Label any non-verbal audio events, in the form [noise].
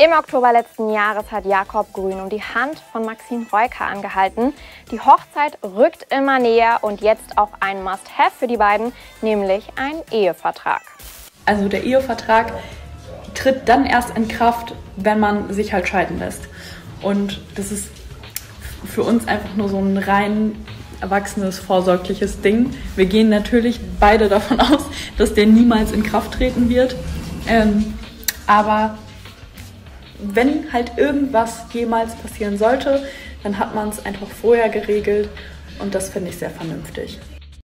Im Oktober letzten Jahres hat Jakob Grün um die Hand von Maxine Reuker angehalten. Die Hochzeit rückt immer näher und jetzt auch ein Must-Have für die beiden, nämlich ein Ehevertrag. Also der Ehevertrag tritt dann erst in Kraft, wenn man sich halt scheiden lässt. Und das ist für uns einfach nur so ein rein erwachsenes, vorsorgliches Ding. Wir gehen natürlich beide davon [laughs] aus, dass der niemals in Kraft treten wird. Ähm, aber wenn halt irgendwas jemals passieren sollte, dann hat man es einfach vorher geregelt und das finde ich sehr vernünftig.